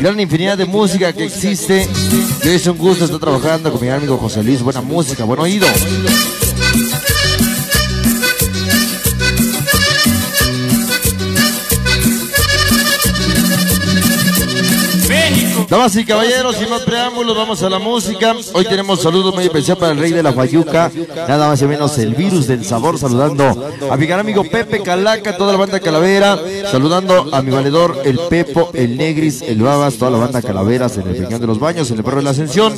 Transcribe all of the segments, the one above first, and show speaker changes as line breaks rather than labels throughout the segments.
gran infinidad de música que existe. Y es un gusto estar trabajando con mi amigo José Luis. Buena música, buen oído. Damas y caballeros, sin más preámbulos, vamos a la música. Hoy tenemos saludos muy especial para el rey de la Fayuca, nada más y menos el virus del sabor, saludando a mi gran amigo Pepe Calaca, toda la banda Calavera, saludando a mi valedor, el Pepo, el Negris, el Babas, toda la banda Calaveras en el Peñón de los Baños, en el Perro de la Ascensión.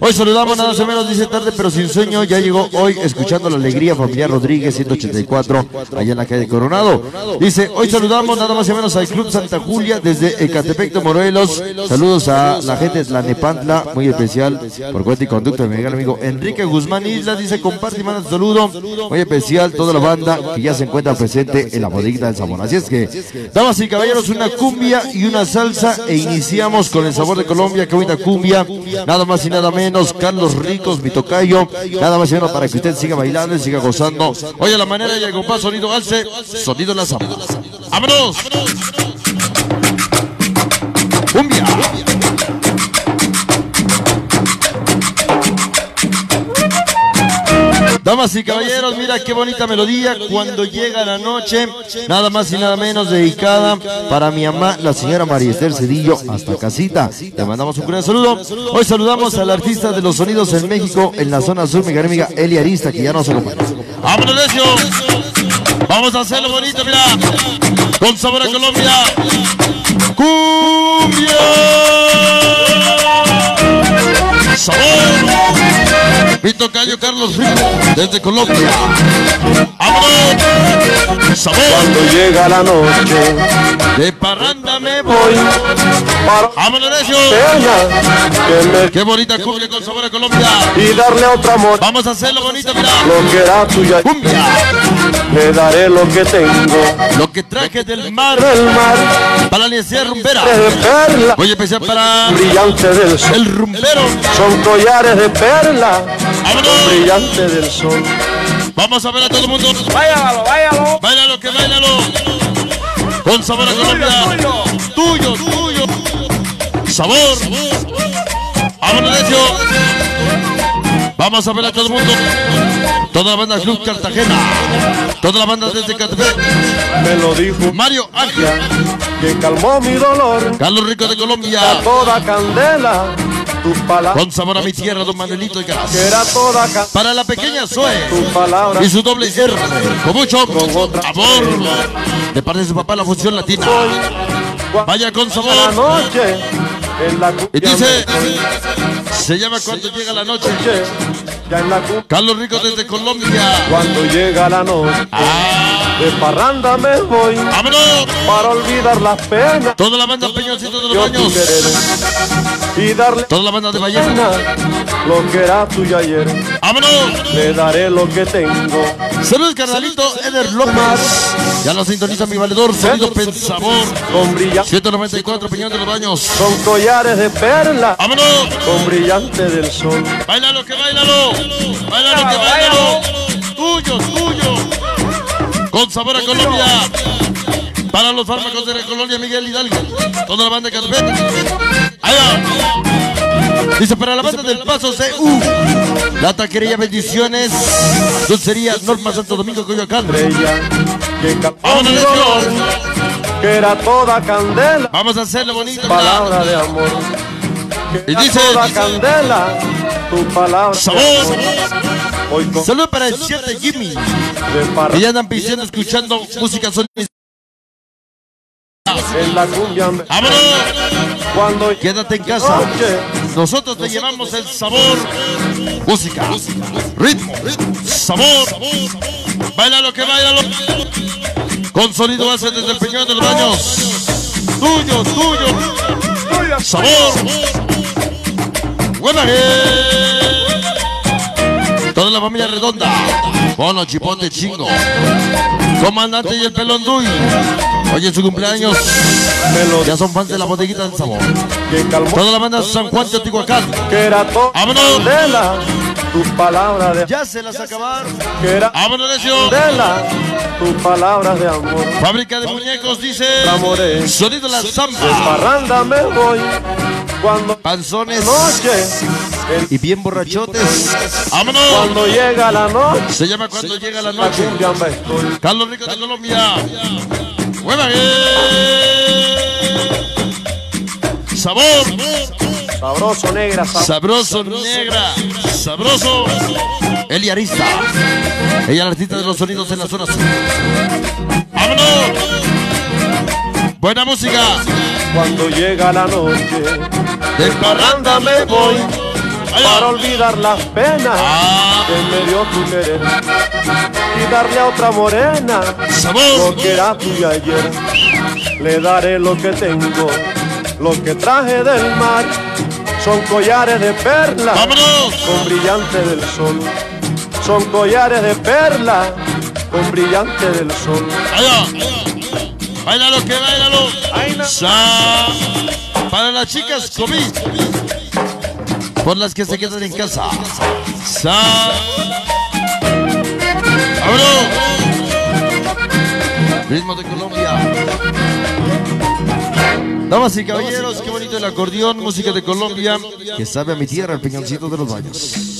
Hoy saludamos nada más o menos, dice tarde pero sin sueño, ya llegó hoy escuchando la alegría familiar Rodríguez 184, allá en la calle Coronado. Dice, hoy saludamos nada más y menos al Club Santa Julia desde Ecatepec de Morelos. Saludos a la gente de Tlanepantla, muy especial por cuenta y conducto de mi gran amigo Enrique Guzmán Isla. Dice, comparte y manda un saludo muy especial toda la banda que ya se encuentra presente en la bodega del sabor. Así es que, damas y caballeros, una cumbia y una salsa e iniciamos con el sabor de Colombia, que bonita cumbia, nada más y nada menos, Carlos Ricos, mi tocayo, nada más y menos para que usted siga bailando y siga gozando. Oye, la manera y compás, sonido alce, sonido la sabor. ¡Vámonos! ¡Cumbia! Damas y caballeros, mira qué bonita melodía cuando llega la noche, nada más y nada menos dedicada para mi mamá, la señora María Esther Cedillo, hasta casita. Le mandamos un gran saludo. Hoy saludamos al artista de los sonidos en México, en la zona sur, mi amiga Eli Arista, que ya nos acompaña.
¡Vámonos, Necio! Vamos a hacerlo bonito, mira. Con sabor a Colombia. ¡Cumbia! Mi tocayo Carlos Rico, desde Colombia. ¡Vámonos! ¡Sabor!
Cuando llega la noche,
De parranda me voy. ¡Vámonos, Necio!
ella que
¡Qué bonita cumbia con sabor a Colombia!
me y darle otro amor.
Vamos a hacerlo bonito, mira.
Lo que era tuya,
¡Cumbia!
le daré lo que tengo
Lo que traje del mar
del mar,
para la necesidad rumbera.
de perla,
Voy a empezar para
brillante del sol.
el rumbero.
Son collares de perla,
¡Vámonos!
brillante del sol.
Vamos a ver a todo el mundo.
Váyalo, váyalo.
Bailalo, que bailalo. Con sabor a Colombia. Tuyo, tuyo. Sabor. Vámonos, Necio. Vamos a ver a todo el mundo. Toda la banda Club Cartagena. Toda la banda desde Catepec.
Me lo dijo
Mario Ángel.
que calmó mi dolor.
Carlos Rico de Colombia.
Toda candela, palabras.
Con sabor a mi tierra, don Manuelito
toda candela,
Para la pequeña Zoe. Y su doble R. Con mucho amor. De parte de su papá, la función latina. Vaya con
la
sabor.
noche en la
Y dice, se llama Cuando llega la noche.
ya en la
Carlos Rico desde Colombia.
cuando llega la noche
Ah,
de parranda me voy
vámonos.
para olvidar las penas
Toda la banda Peñoncito de los Baños.
y darle
Toda la banda de Vallejo.
lo que era tuyo ayer
Vámonos.
le daré lo que tengo
Saludos, carnalito Eder López. Ya lo sintoniza mi valedor. Sonido Pensabor.
con brillante
194 Peñón de los Baños.
con collares de perla
Vámonos.
con brillante del sol
Bailalo, que bailalo. Bailalo, que bailalo. Tuyo, tuyo. Con sabor a Colombia. Para los fármacos de la colonia Miguel Hidalgo. Toda la banda de. Ahí va. Dice para la banda del Paso CU. La taquería Bendiciones. Dulcería Norma Santo Domingo Coyoacán.
que era toda candela
Vamos a hacerlo bonito.
palabra de amor
Y dice-
toda candela tu palabra
Sabor. Saludos para el 7 Jimmy. Que ya andan pidiendo, escuchando música son
en la cumbia
¡Vámonos!
cuando
Quédate en casa.
noche
Nosotros te llevamos el sabor. Música, ritmo, sabor. Bailalo que bailalo. Con sonido base desde el peñón de los baños. Tuyo, tuyo. Sabor. Buena Toda la familia redonda. Bono, chipote, chingo. Comandante y el pelón Duy. Hoy es su cumpleaños. Ya son fans de la bodeguita del sabor. Toda la banda San Juan de
todo
¡Vámonos!
candela tu palabra de
Ya se las acabar.
que era
¡Vámonos, necio!
candela tu palabra de amor
Fábrica de muñecos dice.
Amores.
Sonido la samba.
parranda me voy cuando
Panzones
noche
y bien borrachotes.
¡Vámonos!
cuando llega la noche
Se llama Cuando llega la
la
noche. Carlos Rico de Colombia. ¡Buena bien! ¡Sabor!
sabroso negra sab-
Sabroso, negra. Sabroso.
Eli Arista.
Ella la artista de los sonidos en la zona sur. ¡Vámonos! Buena música.
cuando llega la noche
De
parranda me voy para olvidar las penas
Ah,
que me dio tu querer y darle a otra morena lo que era tuya ayer. Le daré lo que tengo, lo que traje del mar. Son collares de perlas
¡Vámonos!
con brillante del sol. Son collares de perlas con brillante del sol.
Allá. Bailalo que bailalo. Sa. Para las chicas COVID. Por las que se quedan en casa. Sa. ¡Vámonos!
Ritmo de Colombia. Damas y caballeros, qué bonito el acordeón, música de Colombia, que sabe a mi tierra, el peñoncito de los baños.